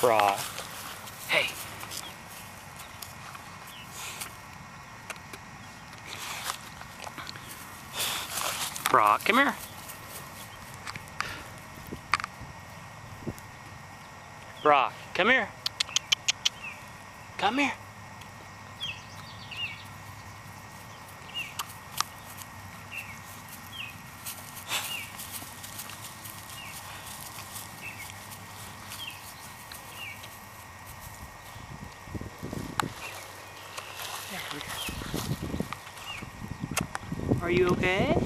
Brock. Hey. Brock, come here. Brock, come here. Come here. Are you okay?